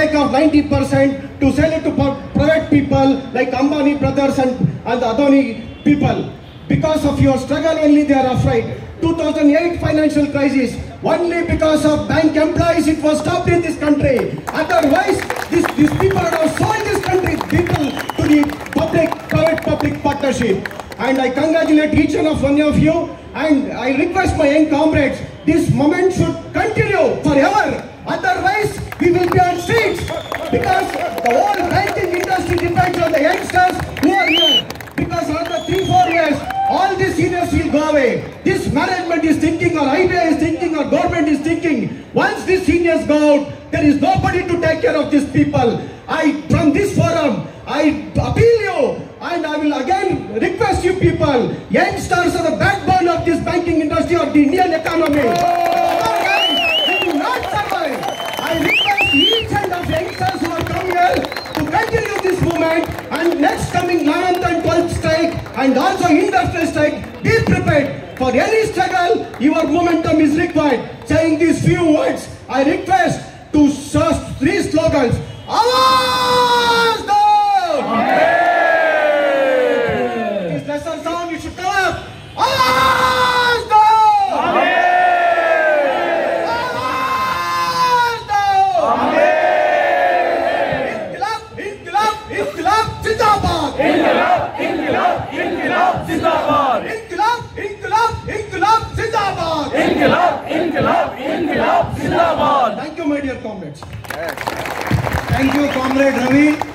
take off 90% to sell it to private people like Ambani brothers and, and Adani people. Because of your struggle only they are afraid. 2008 financial crisis, only because of bank employees it was stopped in this country. Otherwise, this, these people have sold this country people to the public, private public partnership. And I congratulate each and of one of you and I request my young comrades, this moment should continue forever. Otherwise, we will be on streets because the whole banking industry depends on the youngsters who are here. Because after three, four years, all these seniors will go away. This management is thinking, or IBA is thinking, or government is thinking. Once these seniors go out, there is nobody to take care of these people. I, from this forum, I appeal you, and I will again request you people, youngsters are the backbone of this banking industry of the Indian economy. And also industrial strike, be prepared. For any struggle, your momentum is required. Saying these few words, I request to search three slogans. Awaz do! This lesser sound, you should come up. Awaz my dear comrades. Thank you, Comrade Ravi.